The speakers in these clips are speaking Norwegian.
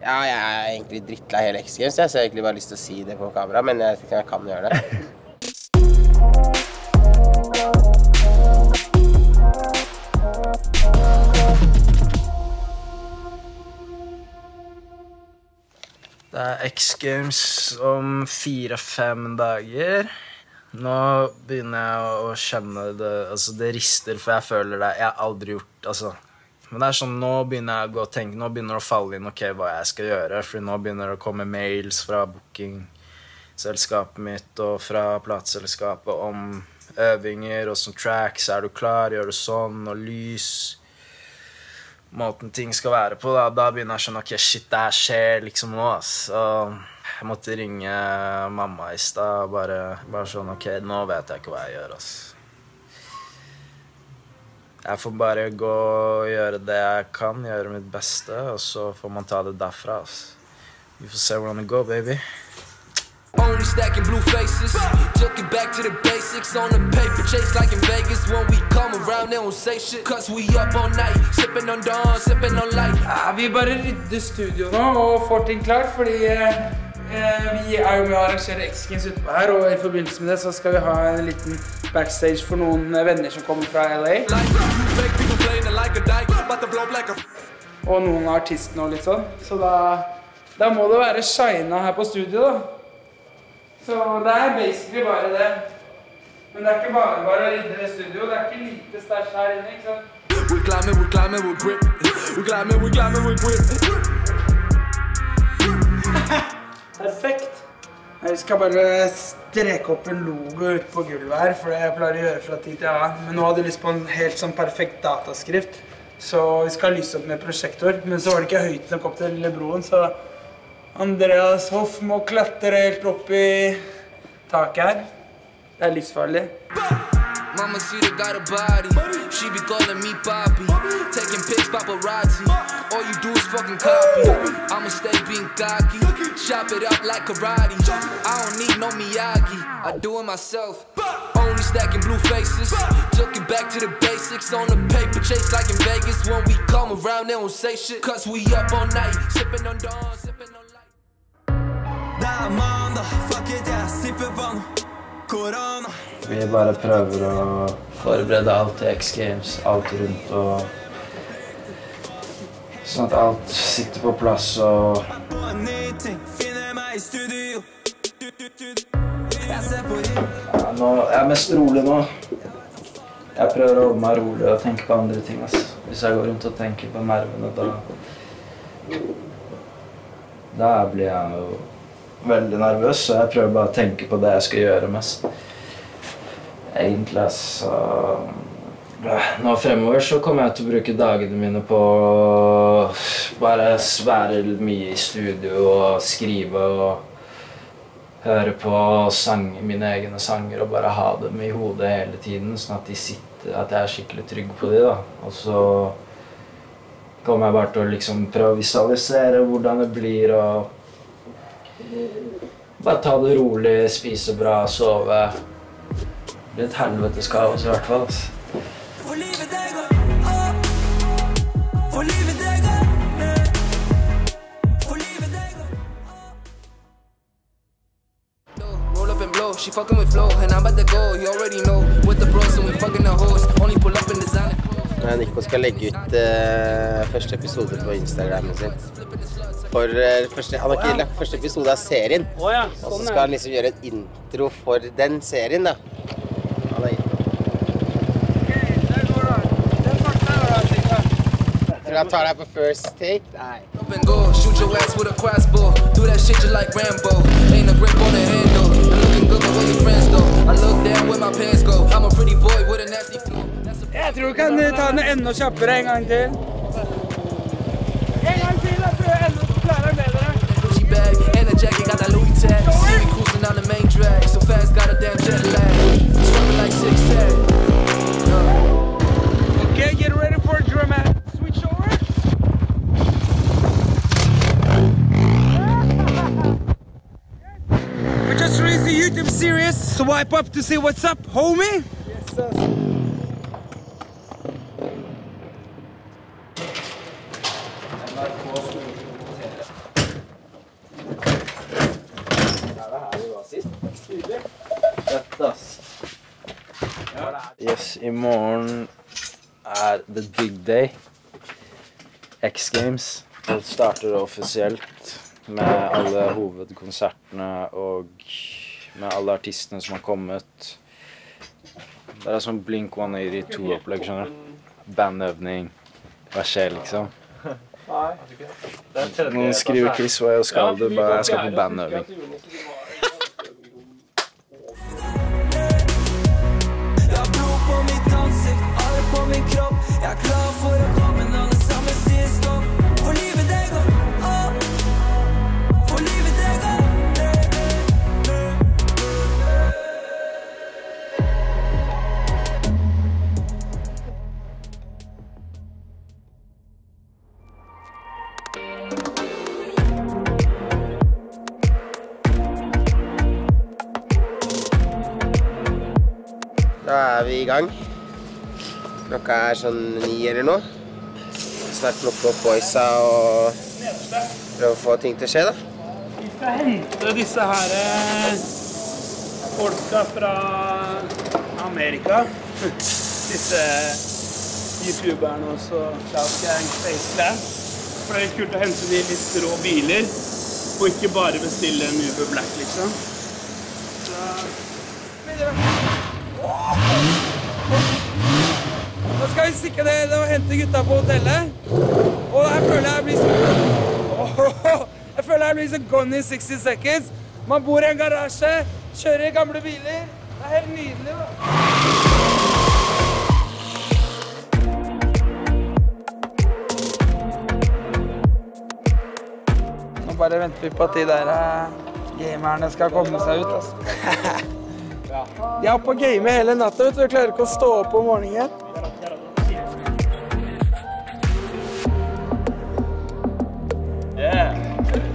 Ja, jeg er egentlig drittlei hele X Games, så jeg har egentlig bare lyst til å si det på kamera, men jeg vet ikke om jeg kan gjøre det. Det er X Games om fire-fem dager. Nå begynner jeg å kjenne det Altså, det rister, for jeg føler det Jeg har aldri gjort Altså. Men det er sånn, nå begynner jeg å tenke Nå begynner det å falle inn ok, hva jeg skal gjøre. For nå begynner det å komme mails fra bookingselskapet mitt og fra plateselskapet om øvinger og sånn tracks. Er du klar? Gjør du sånn? Og lys måten ting skal være på, da, da begynner jeg å skjønne ok, shit, det her skjer liksom nå. Så jeg måtte ringe mamma i stad. Bare, bare sånn OK, nå vet jeg ikke hva jeg gjør, ass. Jeg får bare gå og gjøre det jeg kan, gjøre mitt beste, og så får man ta det derfra. ass. Vi får se hvordan det går, baby. Only stacking blue faces. Took it back to the basics on the paper chase like in Vegas. When we come around, they don't say shit. Cause we up all night, sipping on dawn, sipping on light. Ja, vi bare rydder studio nå og får ting klart, fordi eh, eh, vi er jo med å arrangere X Games utpå her, og i forbindelse med det så skal vi ha en liten backstage for noen eh, venner som kommer fra LA, og noen av artistene og litt sånn. Så da, da må det være shina her på studio, da. Så det er basically bare det. Men det er ikke bare bare å rydde i studio. Det er ikke lite stæsj her inne, ikke sant? We climbing, we climbing with grip. We climbing, we climbing with grip. Perfekt. Jeg skal bare streke opp en logo ut på gulvet her, for det jeg pleier å gjøre fra tid til annen. Men nå hadde jeg lyst på en helt sånn perfekt dataskrift, så vi skal lyse opp med prosjektor. Men så var det ikke høyt nok opp til lille broen, så Andreas Hoff må klatre helt opp i taket her. Det er livsfarlig. Mama see the got a body. She be calling me Poppy. Taking pics, paparazzi. All you do is fucking copy. I'ma stay being cocky. Chop it up like karate. I don't need no Miyagi. I do it myself. Only stacking blue faces. Took it back to the basics on the paper chase like in Vegas. When we come around, they don't say shit. Cause we up all night. Sipping on dawn, sipping on light. Mandag, fuck it, jeg sipper vann. Korona. Vi bare prøver å forberede alt til X Games, alt rundt og Sånn at alt sitter på plass og ja, nå, Jeg er mest rolig nå. Jeg prøver å holde meg rolig og tenke på andre ting. Altså. Hvis jeg går rundt og tenker på nervene, da Da blir jeg jo veldig nervøs, så jeg prøver bare å tenke på det jeg skal gjøre mest. Egentlig, altså Nå fremover så kommer jeg til å bruke dagene mine på å bare svære mye i studio og skrive og høre på sang, mine egne sanger og bare ha dem i hodet hele tiden, sånn at, sitter, at jeg er skikkelig trygg på de da. Og så kommer jeg bare til å liksom prøve å visualisere hvordan det blir og bare ta det rolig, spise bra, sove. Det blir et helvetes kaos i hvert fall. she fucking with flow, and I'm about to go. You already know with the bros, and we fucking the hoes. Only pull up in designer clothes. Men Nico skal legge ut uh, første episode på Instagramen sin. For uh, første, Han har ikke lagt første episode av serien. Og så skal han liksom gjøre en intro for den serien, da. Tror du han tar deg på first take? Nei. Up and go, shoot your ass with a crossbow. Do that shit just like Rambo. Ain't a grip on the handle. I'm looking good, but where your friends though? I look down where my pants go. I'm a pretty boy with a nasty flow. Jeg tror du kan ta den enda kjappere en gang til. En gang til, jeg tror jeg enda klarer bedre. Gucci bag and a jacket, got that Louis tag. See me cruising down the main drag, so fast, got a damn jet lag. Swimming like six tag. Okay, get ready for a dramatic serious? Swipe up to see what's up, homie? Yes, sir. Yes, i morgen er the big day. X Games. Det starter offisielt med alle hovedkonsertene og med alle artistene som har kommet. Det er sånn Blink 182-opplegg, skjønner du. Bandøvning. Hva skjer, liksom? Noen skriver 'Chris, hva jeg skal du?' Bare 'Jeg skal på bandøving'. Da er vi i gang. Klokka er sånn ni eller noe. Snart plukke opp boysa og prøve å få ting til å skje, da. Vi skal hente disse her eh, folka fra Amerika. Disse youtuberne også. Cloud Faceland. For det er kult å hente de litt rå biler. Og ikke bare bestille en Uber Black, liksom. Nå skal vi stikke ned og hente gutta på hotellet. Og jeg føler jeg blir så Jeg føler jeg blir så gone in 60 seconds. Man bor i en garasje, kjører i gamle biler. Det er helt nydelig. da. Bare venter vi på at de der eh, gamerne skal komme seg ut. altså. De er oppe og gamer hele natta. vet. De klarer ikke å stå opp om morgenen.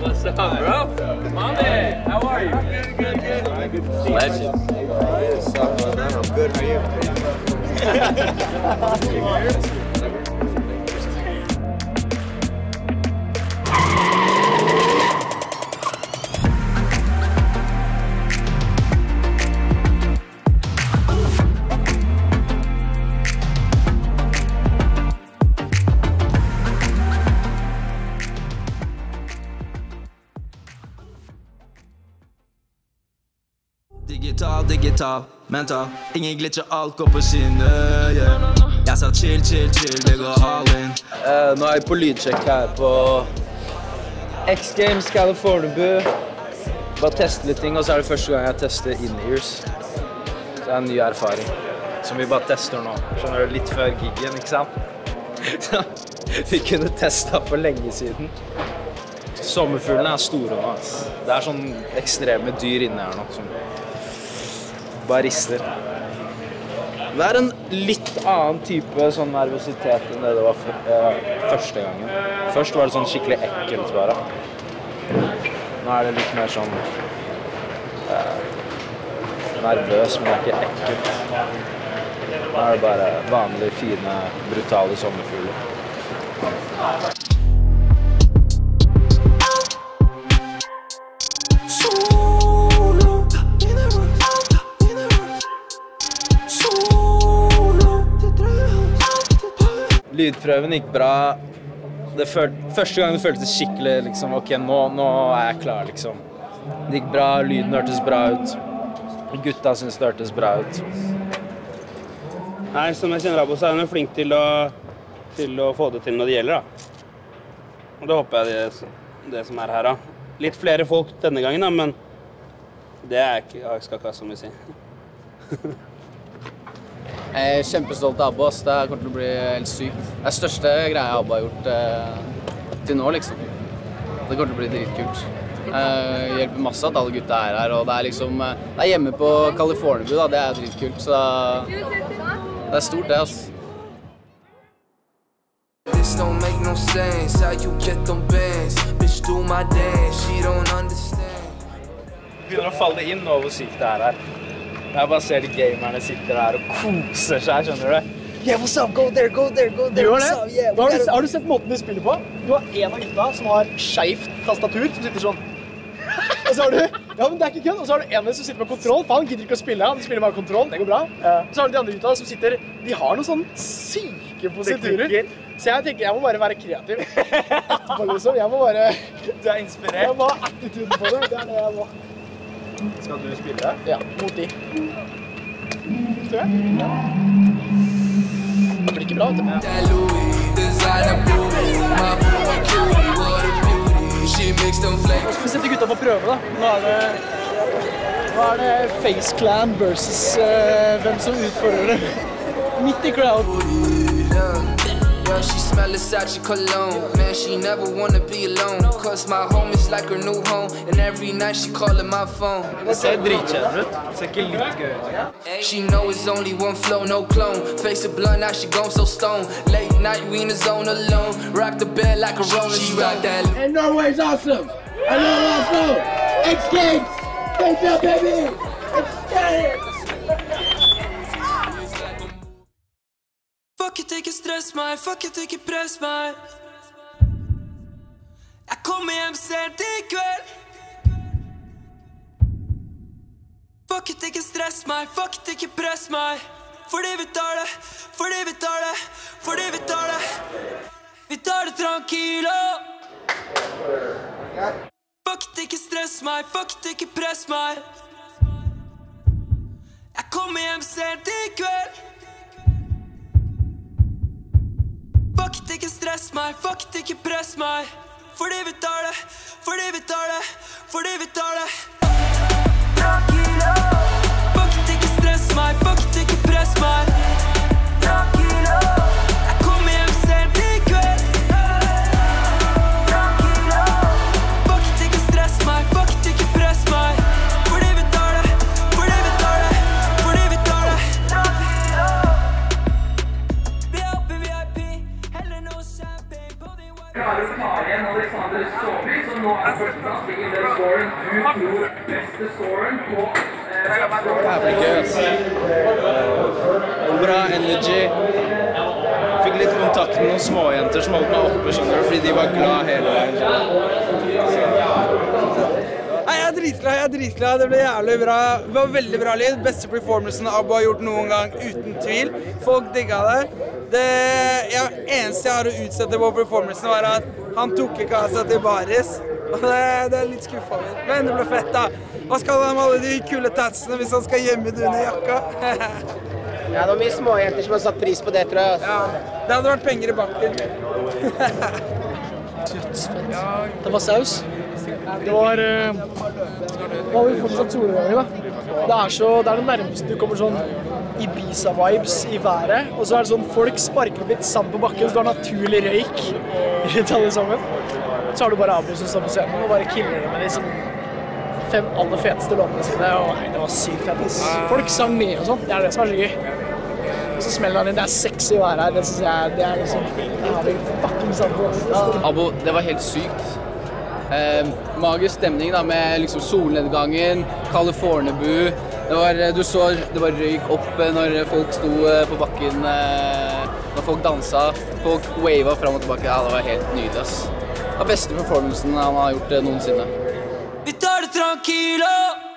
What's up, bro? Mommy, how are you? Good, good, good. Good. How are you? Digital, digital, mental. Ingen glitcher, alt går på skinner. Yeah. Jeg sa chill, chill, chill, det går all in. Uh, nå er jeg på lydsjekk her på X Games California. Bare teste litt ting, og så er det første gang jeg tester in-ears. Det er en ny erfaring. Som vi bare tester nå. Skjønner du? Litt før gigen, ikke sant? Vi kunne testa for lenge siden. Sommerfuglene er store nå. ass. Det er sånn ekstreme dyr inni her nå som bare rister. Det er en litt annen type sånn nervøsitet enn det det var for, eh, første gangen. Først var det sånn skikkelig ekkelt bare. Nå er det litt mer sånn eh, nervøs, men det er ikke ekkelt. Nå er det bare vanlige, fine, brutale sommerfugler. Lydprøven gikk bra. Det føl første gang det føltes skikkelig liksom, Ok, nå, nå er jeg klar, liksom. Det gikk bra, lyden hørtes bra ut. Gutta syntes det hørtes bra ut. Nei, som jeg kjenner Abo, så er han flink til å, til å få det til når det gjelder, da. Og det håper jeg det, det som er her, da. Litt flere folk denne gangen, da, men det er ikke, jeg skal ikke ha så mye å si. Jeg er kjempestolt av ABBA. ass. Det kommer til å bli helt sykt. Det er den største greia ABBA har gjort eh, til nå, liksom. Det kommer til å bli dritkult. Eh, hjelper masse at alle gutta er her. Og det er liksom eh, Det er hjemme på California, da. Det er dritkult. Så det er stort, det, altså. This don't make no sense. How you get them bands? Bitch, do my dance. She don't understand. begynner å falle inn over hvor sykt det er her. Jeg bare ser de gamerne sitter her og koser seg, skjønner du? Yeah, what's up? Go there, go there, go there. Du det? up? Yeah, har, du, har du sett måten de spiller på? Du har en av gutta som har skeivt tastatur, som sitter sånn. Og så har du ja, men det er ikke kødd. Og så har du en som sitter med kontroll, for han gidder ikke å spille. Han spiller bare kontroll, det går bra. Og så har du de andre gutta som sitter De har noen sånne syke positurer. Så jeg tenker jeg må bare være kreativ etterpå, liksom. Jeg må bare Du er inspirert? Jeg må ha attituden på det. Det er det jeg må. Skal du spille? Ja, mot de. Tror jeg. Ja. Det blir ikke bra, vet du. Nå skal vi sette gutta på prøve, da. Nå er det, nå er det Face Clan versus uh, hvem som utfordrer det. Midt i crowd. Yeah. Yeah, she smell Versace cologne. Man, she never wanna be alone. Cause my home is like her new home. And every night she calling my phone. Det ser dritkjedelig ut. Det ser ikke litt gøy ut. She know it's only one flow, no clone. Face it blunt, now she gone so stone. Late night, we in the zone alone. Rock the bed like a rolling She rock that. And Norway's awesome. I know also. X Games. Thank you, baby. Let's stress meg, fuck it, ikke press meg. Jeg kommer hjem sent i kveld. Fuck it, ikke stress meg, fuck it, ikke press meg. Fordi vi tar det, fordi vi tar det, fordi vi tar det. Vi tar det tranquilo. Fuck it, ikke stress meg, fuck it, ikke press meg. Jeg kommer hjem sent i kveld. Ikke stress meg, fuck det, ikke press meg. Fordi vi tar det, fordi vi tar det, fordi vi tar det. Tranquilo. Dritglad. Det ble jævlig bra. Det var veldig bra lyd. Beste performancen Abba har gjort noen gang, uten tvil. Folk digga det. Det ja, eneste jeg har å utsette på performancen, var at han tok ikke av seg til baris. Og det, det er litt skuffa over. Men det ble fett, da. Hva skal han med alle de kule tatsene hvis han skal gjemme det under jakka? Ja, det var mye småjenter som har satt pris på det, tror jeg. ja, det hadde vært penger i banken. Det var saus. Det var Det var vel fortsatt solnedgang, da. Det er, så, det er det nærmeste du kommer sånn Ibiza-vibes i været. Og så er det sånn folk sparker opp litt sand på bakken, så du har naturlig røyk rundt alle sammen. Så har du bare Abo som står på scenen og bare killer med de sånn fem aller feteste låtene sine. Og nei, det var sykt fett. Folk sang med og sånn. Det er det som er så gøy. Og så smeller han inn. Det er sexy å være her. Det syns jeg det er liksom det vi fucking sant. på. Abo, det var helt sykt. Eh, magisk stemning da, med liksom solnedgangen, Californebu. Det var, du så det var røyk opp eh, når folk sto eh, på bakken, eh, når folk dansa. Folk wava fram og tilbake. Ja, det var helt nydelig. ass. Det var beste performancen han har gjort eh, noensinne. Vi tar det tranquilo.